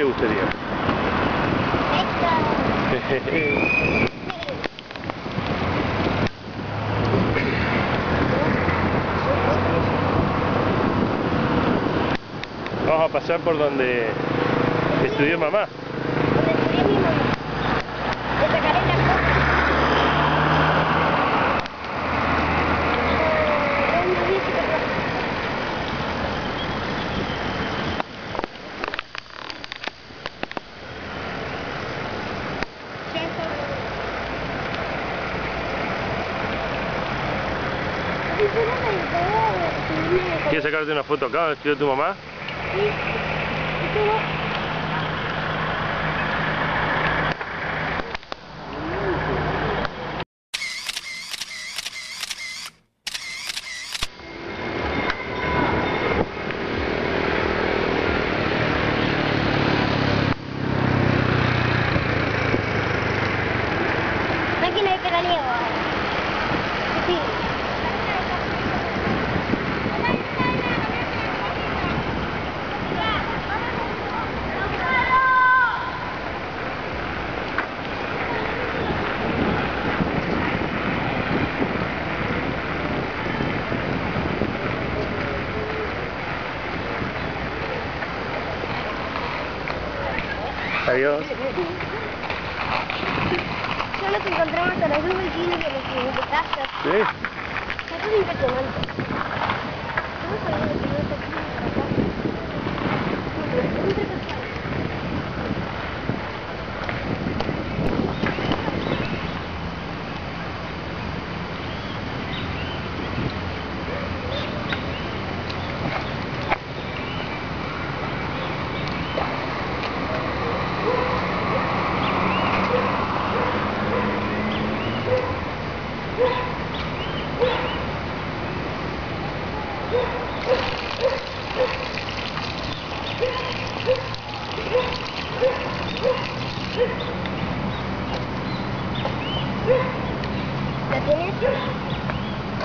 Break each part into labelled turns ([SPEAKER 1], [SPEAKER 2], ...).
[SPEAKER 1] ¿Qué te gustaría? Vamos a pasar por donde estudió mamá.
[SPEAKER 2] Donde estudié mi mamá. Le sacaré la foto. Eh, ¿dónde dice que lo-
[SPEAKER 1] ¿Quieres sacarte una foto acá donde estudió tu mamá?
[SPEAKER 2] Máquina
[SPEAKER 1] Adiós.
[SPEAKER 2] Ya nos encontramos a los dos los de casa.
[SPEAKER 1] ¿Sí?
[SPEAKER 2] Esto es impresionante. Vamos a ver lo que nos aquí ¿Lo tienes?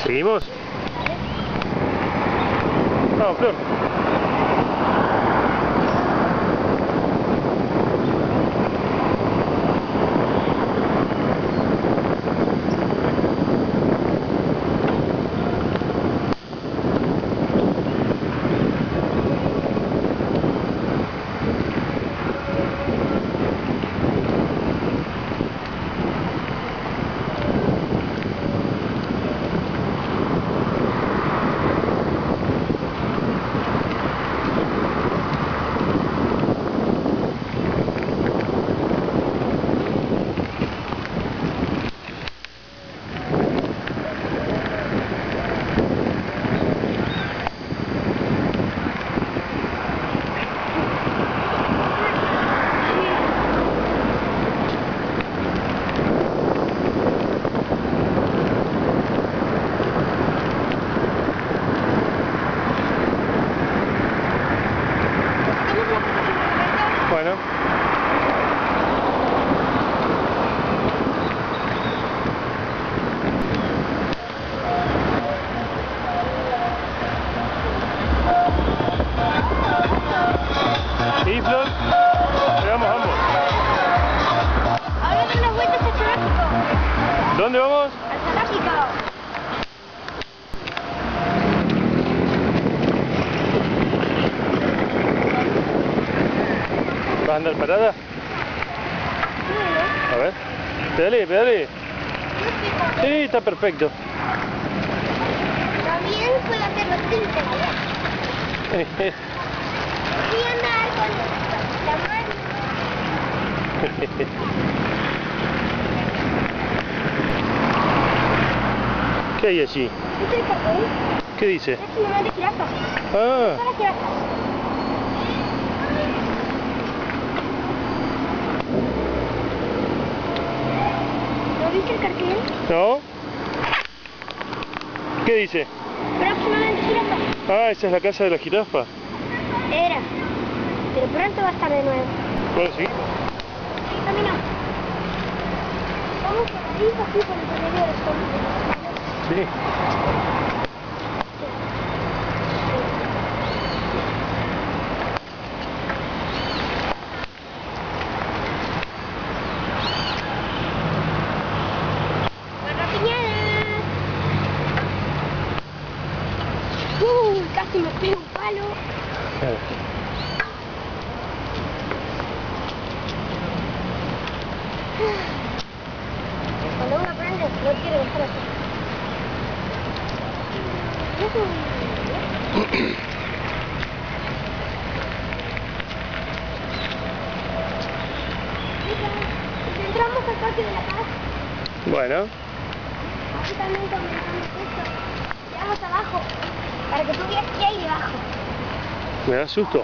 [SPEAKER 1] ¿Seguimos? Vamos, Flor. A andar parada? A ver. Pedale, pedale. Sí, está perfecto.
[SPEAKER 2] También puedo hacerlo sin pedalear. A andar con la mano.
[SPEAKER 1] ¿Qué hay allí? ¿Qué dice?
[SPEAKER 2] Es un animal de jirafa.
[SPEAKER 1] Ah,
[SPEAKER 2] Son las jirafas. ¿No viste el cartel?
[SPEAKER 1] ¿no? ¿Qué dice?
[SPEAKER 2] Próximamente jirafa.
[SPEAKER 1] Ah, esa es la casa de la jirafa.
[SPEAKER 2] Era. Pero pronto va a estar de nuevo.
[SPEAKER 1] Bueno, sí.
[SPEAKER 2] Camina. Vamos por ahí, así por el medio de malo. Cuando
[SPEAKER 1] uno
[SPEAKER 2] aprende, no quiere dejar así. Entramos al parque de la paz.
[SPEAKER 1] Bueno.
[SPEAKER 2] Aquí también comentamos esto. Llegamos abajo. Para que tú veas que hay debajo
[SPEAKER 1] me da susto.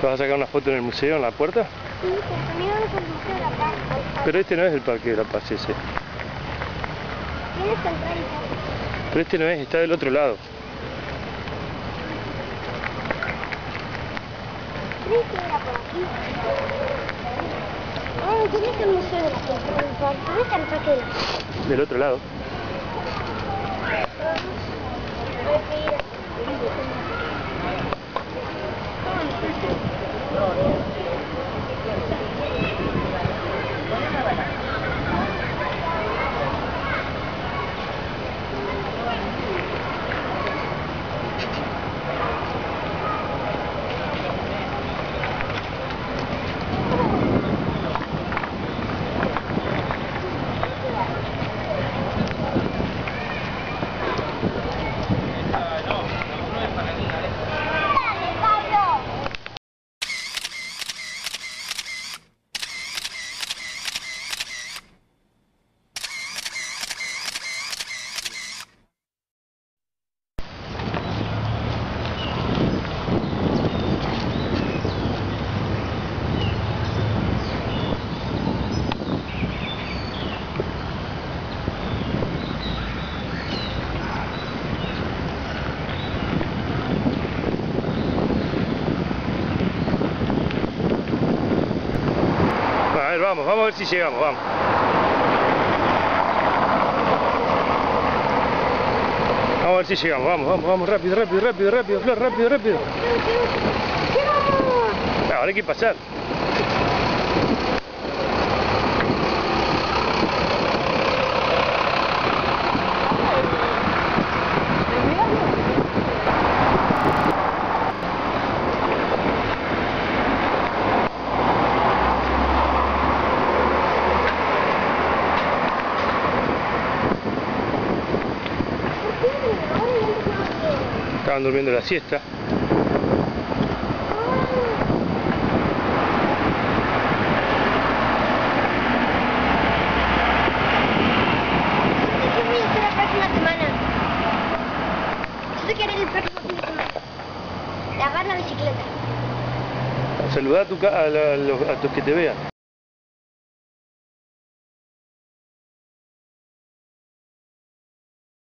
[SPEAKER 1] ¿Te vas a sacar una foto en el museo, en la puerta?
[SPEAKER 2] Sí, pero también vamos al Museo de la Paz.
[SPEAKER 1] Pero este no es el Parque de la Paz ese. Pero este no es, está del otro lado.
[SPEAKER 2] Creí que era por aquí. Ah, ¿dónde está el Museo de la? ¿Dónde está el?
[SPEAKER 1] Del otro lado.
[SPEAKER 2] Hay que ir. Dale, Pablo.
[SPEAKER 1] A ver, vamos, vamos a ver si llegamos, vamos. Vamos a ver si llegamos, vamos, vamos, vamos, rápido, rápido, rápido, rápido, Flor, rápido, rápido. Ahora hay que pasar. Estaban durmiendo la siesta.
[SPEAKER 2] Yo voy a hacer la próxima semana. Yo te quiero ir el próximo fin de semana. Lavar la bicicleta.
[SPEAKER 1] Saludá a, tu, ca- a, la- a los, a los que te vean.